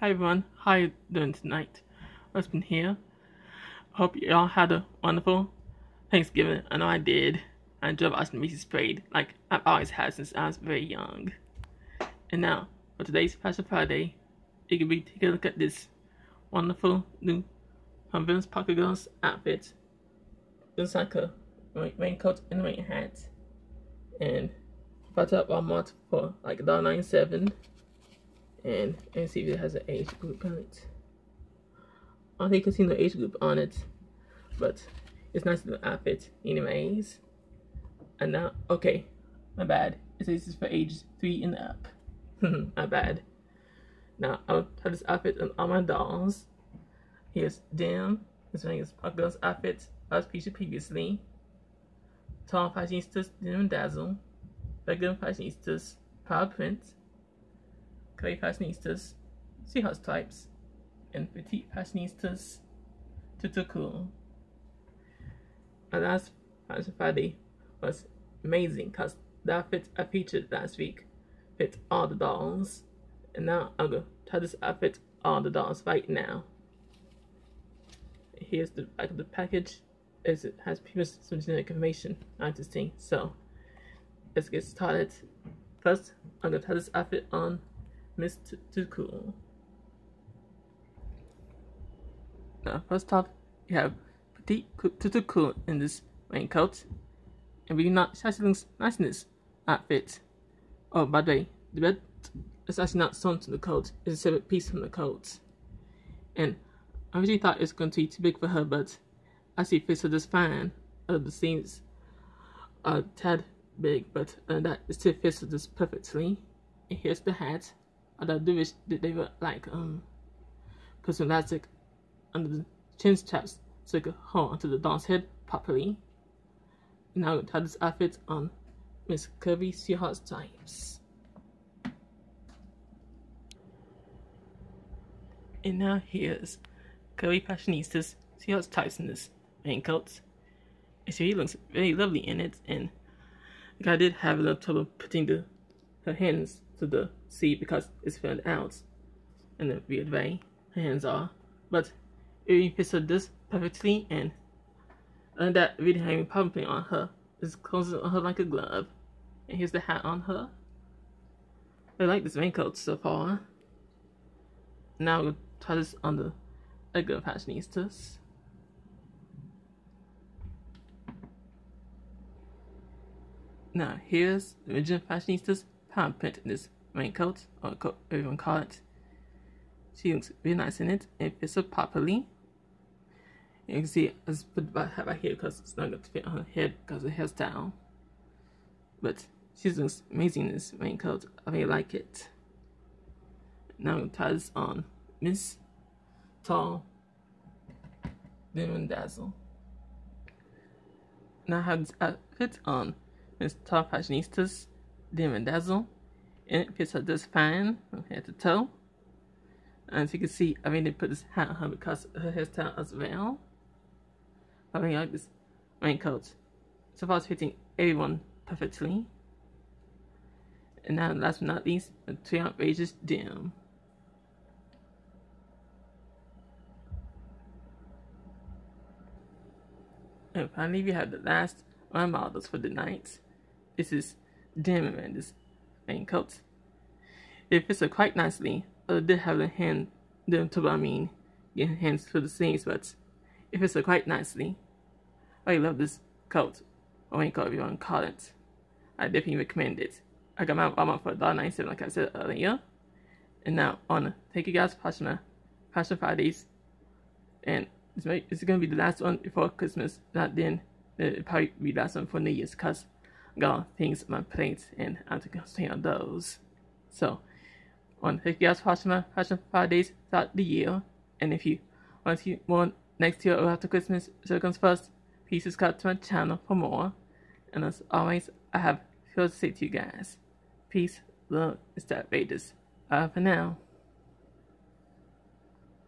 Hi everyone, how you doing tonight? What's been here? Hope y'all had a wonderful Thanksgiving. I know I did. I enjoyed watching Macy's Parade, like I've always had since I was very young. And now, for today's Fashion Friday, you can be taking a look at this wonderful new from Funville Sparkle Girlz outfit. Looks like a raincoat and a rain hat. And bought up Walmart for like $1.97 and and see if it has an age group on it. I think I see no age group on it, but it's nice little outfit anyways. And now, okay, my bad. It says this is for ages three and up. my bad. Now I'll have this outfit on all my dolls. Here's Dan. This wearing his girl's outfit as featured previously. Tall fashionistas Dim and Dazzle. Regular fashionistas Palm Print clay fashionistas, seahorse types, and petite fashionistas, tutu cool. Our last Friday was amazing because the outfit I featured last week fit all the dolls. And now I'm to try this outfit on the dolls right now. Here's the back of the package. As it has previous some genetic information, not interesting. So let's get started. First, I'm gonna try this outfit on Miss Tuku. Now, first off, you have Petite Tutuku in this raincoat. And we not Shashiling's niceness outfit. Oh, by the way, the bed is actually not sewn to the coat, it's a separate piece from the coat. And I originally thought it was going to be too big for her, but actually fits her just fine. The seams are tad big, but uh, that still fits her just perfectly. And here's the hat. I do wish they were like um elastic under the chin straps so it could hold onto the doll's head properly. Now tie this outfit on Miss Curvy Seahawks Types. And now here's Curvy Fashionista's Seahawks Types in this raincoat. And she looks very lovely in it and I did have a little trouble putting the her hands to the seat because it's filled out in the weird way her hands are. But it fits her this perfectly and and that really having pumping on her. is closing on her like a glove. And here's the hat on her. I like this raincoat so far. Now we'll try this on the regular fashionistas. Now here's the original fashionistas palm print in this raincoat, or coat, everyone call it. She looks really nice in it. It fits her properly. You can see I just put hat right here because it's not going to fit on her head because the hairstyle. But she looks amazing in this raincoat. I really like it. Now I'm tie this on Miss Tall Dim Dazzle. Now I have this outfit on Miss Tall Fashionistas dim and dazzle. And it fits her just fine from head to toe. And as you can see, I mean, they put this hat on her because her hairstyle as well. I mean, like this raincoat. So far, it's fitting everyone perfectly. And now, last but not least, the two outrageous dim. And finally, we have the last one models for the night. This is Damn man, this raincoat. It fits her quite nicely. I did have the hand, the to I mean, getting hands for the seams, but it fits her quite nicely. I love this coat, or raincoat if you want to call it. I definitely recommend it. I got my Walmart for $1.97 like I said earlier. And now on Thank You Guys Fashion, Fashion Fridays. And it's, it's going to be the last one before Christmas. Not then, it'll probably be the last one for New Year's because got things on my plate and I have to concentrate on those. So, want to thank you guys for watching my Fashion Fridays throughout the year. And if you want to see more next year or after Christmas, so comes first, please subscribe to my channel for more. And as always, I have few to say to you guys. Peace, love, and stop Vegas. Bye for now.